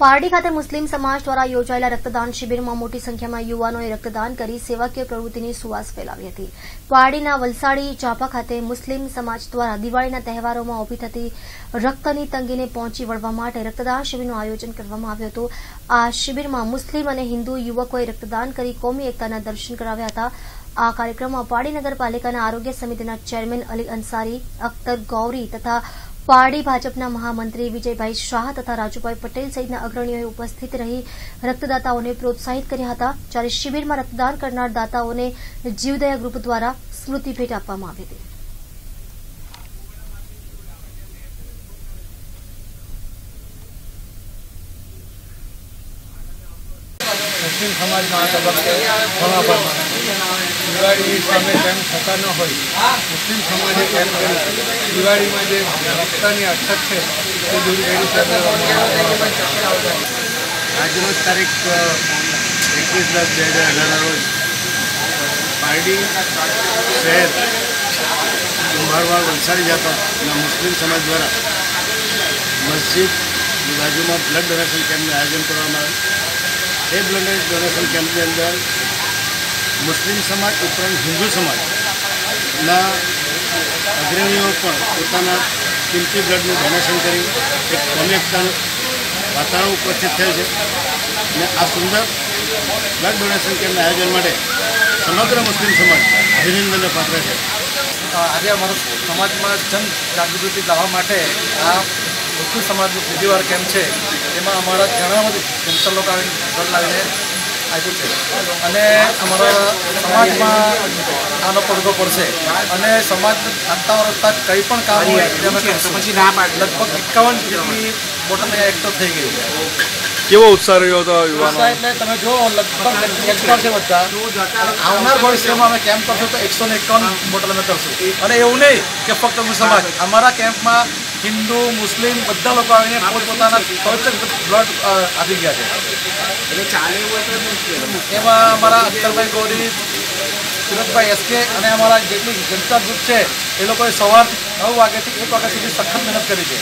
પારડી ખાતે મુસ્લિમ સમાજ દ્વારા યોજાયેલા રક્તદાન શિબિરમાં મોટી સંખ્યામાં યુવાનોએ રક્તદાન કરી સેવાકીય પ્રવૃત્તિની સુવાસ ફેલાવી હતી. પારડીના વલસાડી ચાપા ખાતે મુસ્લિમ સમાજ દ્વારા દિવાળીના તહેવારોમાં ઊભી થતી રક્તની તંગીને પહોંચી વળવા માટે રક્તદાન શિબિરનું આયોજન કરવામાં આવ્યું હતું. આ શિબિરમાં મુસ્લિમ અને હિન્દુ યુવકોએ રક્તદાન કરી કોમી એકતાના દર્શન કરાવ્યા હતા. આ કાર્યક્રમમાં પારડી નગરપાલિકાના આરોગ્ય સમિતિના ચેરમેન અલી અંસારી, અખ્તર ગૌરી તથા પારડી ભાજપના મહામંત્રી વિજયભાઈ શાહ તથા રાજુભાઈ પટેલ સહિતના અગ્રણીઓએ ઉપસ્થિત રહી રક્તદાતાઓને પ્રોત્સાહિત કર્યા હતા. જ્યારે શિબિરમાં રક્તદાન કરનાર દાતાઓને જીવદયા ગ્રુપ દ્વારા સ્મૃતિ ભેટ આપવામાં આવી હતી. મુસ્લિમ સમાજમાં ઘણા પ્રમાણે દિવાળી સામે કેમ થતા ન હોય. મુસ્લિમ સમાજે કેમ કર્યું દિવાળીમાં જે રસ્તાની અછત છે તે દૂર કરી આજરોજ તારીખ એકવીસ દસ બે હજાર અઢારના રોજ પારડી શહેર કુંભારવાડ વલસાડી જાતોના મુસ્લિમ સમાજ દ્વારા મસ્જિદ બાજુમાં બ્લડ ડોનેશન કેમ્પનું આયોજન કરવામાં આવ્યું. એ બ્લડ ડોનેશન કેમ્પની અંદર મુસ્લિમ સમાજ ઉપરાંત હિન્દુ સમાજના અગ્રણીઓ પણ પોતાના કિંમતી બ્લડનું ડોનેશન કરી એક કોમી વાતાવરણ ઉપસ્થિત થયું છે. અને આ સુંદર બ્લડ ડોનેશન કેમ્પના આયોજન માટે સમગ્ર મુસ્લિમ સમાજ અભિનંદનને પાત્ર છે. આજે અમારો સમાજમાં જન જાગૃતિ લાવવા માટે આ મુસ્લિમ સમાજનું બીજી વાર કેમ્પ છે. એમાં અમારા ઘણા બધી જનતા લોકો આવીને બ્લડ લાવીને આપ્યું છે. અને અમારા સમાજમાં આનો પડઘો પડશે. અને સમાજ આગતા વરસતા કંઈ પણ કામ હોય અમે લગભગ એકાવન જેટલી બોટલ અહીંયા એકઠો થઈ ગઈ કેવો ઉત્સાહ રહ્યો હતો યુવાનો? એટલે તમે જો લગભગ એકઠા છે બધા. આવનાર ભવિષ્યમાં અમે કેમ્પ કરશું તો એકસો ને એકાવન બોટલ અમે કરશું. અને એવું નહીં કે ફક્ત મુસ્લિમ સમાજ. અમારા કેમ્પમાં હિન્દુ મુસ્લિમ બધા લોકો આવીને પોતપોતાના પવિત્ર બ્લડ આપી ગયા છે. એમાં અમારા અખ્તરભાઈ ગૌરી સુરતભાઈ એસકે અને અમારા જેટલી જનતા ગ્રુપ છે, એ લોકોએ સવાર નવ વાગ્યાથી એક વાગ્યા સુધી સખત મહેનત કરી છે.